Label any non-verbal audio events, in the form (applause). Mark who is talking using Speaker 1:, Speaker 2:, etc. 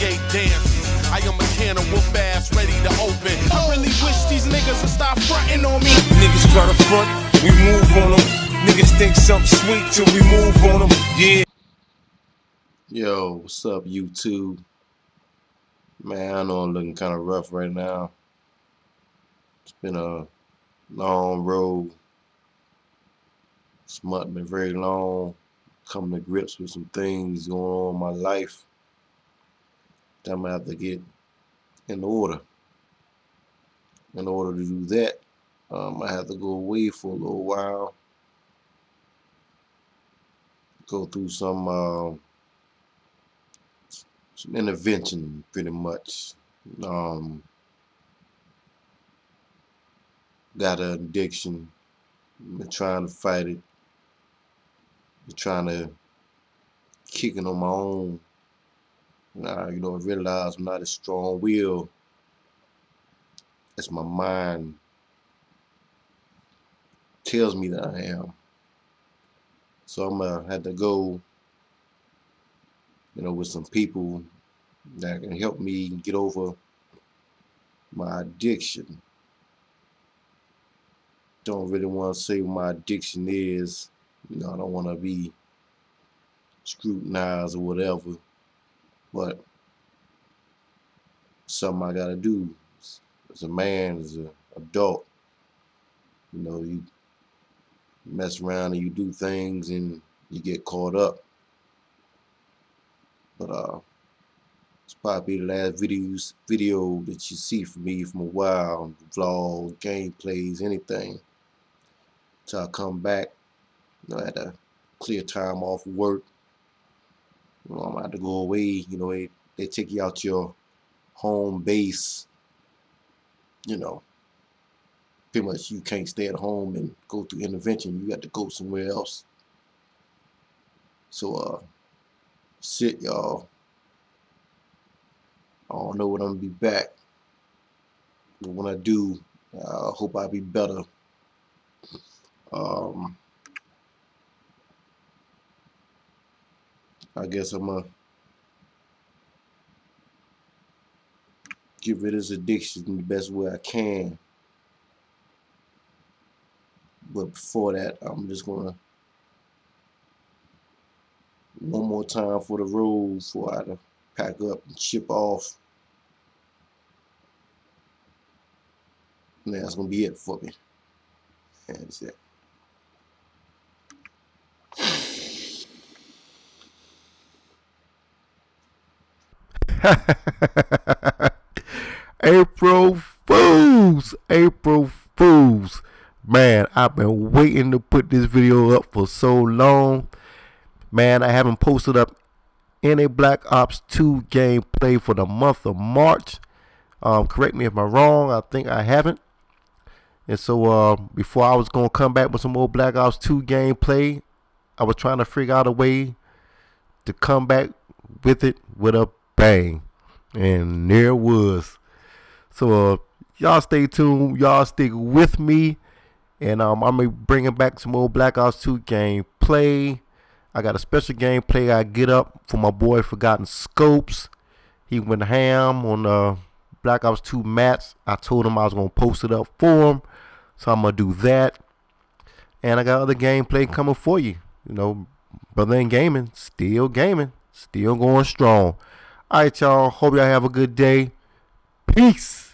Speaker 1: create dances. I am a can of whoop ass ready to open. I really wish these niggas would stop fronting on me.
Speaker 2: Niggas try to front, we move on them. Niggas think something sweet till we move on them. Yeah.
Speaker 3: Yo, what's up, YouTube? Man, I know I'm looking kind of rough right now. It's been a long road. This month been very long. Coming to grips with some things going on in my life that I'm gonna have to get in order. In order to do that, um, I have to go away for a little while. Go through some. Uh, some intervention pretty much. Um, got an addiction. Been trying to fight it. Been trying to kick it on my own. Now, you know, I realize I'm not a strong will as my mind tells me that I am. So I'm gonna have to go you know, with some people that can help me get over my addiction. Don't really want to say what my addiction is. You know, I don't want to be scrutinized or whatever. But something I gotta do as a man, as an adult. You know, you mess around and you do things and you get caught up. But uh, it's probably the last videos video that you see from me from a while, vlog, gameplays, anything. Till I come back, you know, I had to clear time off work. You know, I'm about to go away. You know, they, they take you out your home base. You know, pretty much you can't stay at home and go through intervention. You got to go somewhere else. So, uh, y'all. I don't know when I'm gonna be back. But when I do, I hope I'll be better. Um, I guess I'm gonna get rid of this addiction the best way I can. But before that, I'm just gonna one more time for the road for I to pack up and ship off. And that's gonna be it for me. That's it. (laughs)
Speaker 4: April Fools! April Fools! Man, I've been waiting to put this video up for so long. Man, I haven't posted up any Black Ops 2 gameplay for the month of March. Um, correct me if I'm wrong. I think I haven't. And so uh, before I was going to come back with some more Black Ops 2 gameplay, I was trying to figure out a way to come back with it with a bang. And there it was. So uh, y'all stay tuned. Y'all stick with me. And um, I'm going to bringing back some more Black Ops 2 gameplay. I got a special gameplay I get up for my boy Forgotten Scopes. He went ham on uh, Black Ops 2 mats. I told him I was going to post it up for him. So I'm going to do that. And I got other gameplay coming for you. You know, brother in gaming, still gaming, still going strong. All right, y'all. Hope y'all have a good day. Peace.